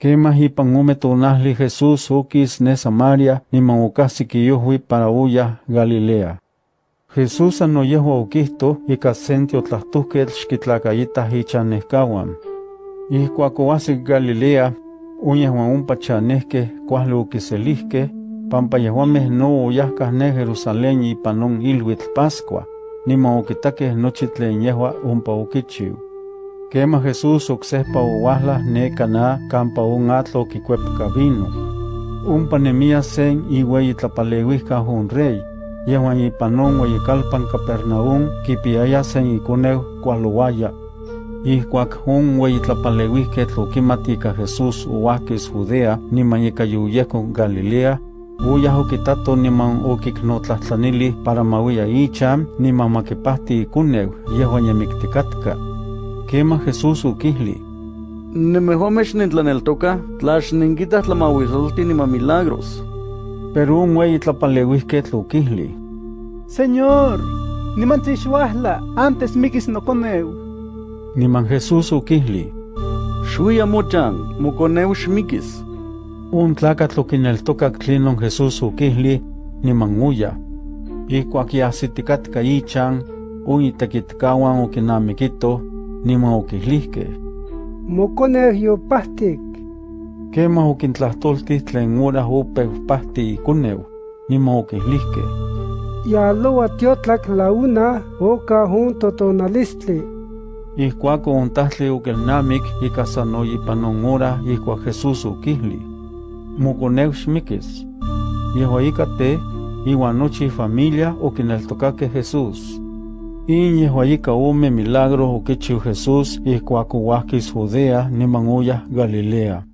Quema ipan ome tonahli Jesús ukis ne Samaria niman okahsikiyuhui para uya Galilea. Jesús anoyehua okihto ika senti otlahtuhketl xkitlakayitah ichanehkawan. Ihkuak oahsik Galilea, uyehuan ompa chanehkeh kuahli okiselihkeh, pampa yehuameh no oyahkah ne Jerusalén ipan on ilhuitl Pascua, niman okitakeh nochi tlen yehua ompa okichiu. Quema Jesús oksehpa oahlah ne Caná kampa on atl okikuepka vino. Ompa nemia sen iueyi tlapaleuihka on rey, yehuan ipan on ueyikalpan Capernaum kipiaya sen. Ihkuak on ueyi tlapaleuihketl okimati ika Jesús oahkis Judea niman ika yuyehko Galilea, uyah okitato niman okiknotlahtlanili para mauia ichan niman makipahti ikoneu yehuan yemiktikatka. Quema Jesús okihli. Nemehuamech nintlaneltoka, tlax ninkitah tlamahuisolti nima milagros. Pero un ueyi tlapaleuihketl okihli. Señor, niman tixuahla, antes mikis nokoneu. Niman Jesús okihli. Xuya mochan, mokoneu xmikis. Un tlakatl okineltokak tlinon Jesús okihli, niman uya. Ihkuak yahsitikatka ichan, un itekitkawan okihlihkeh. Mokoneu yopahtik. Quema okintlahtoltih tlen ora opeu pahti ikoneu, niman okihlihkeh. Yaloa tiotlak la una oka hun totonalistli. Ihkuak ontahli okelnamik ika sanoyi ipan on hora ihkuak Jesús okihli. Mokoneu xmikis. Yehua ika te, iwan nochi familia okineltokakeh Jesús. Inye huayika ume milagro ukichiu Jesús y cuacuhuasquis Judea ni manguya Galilea.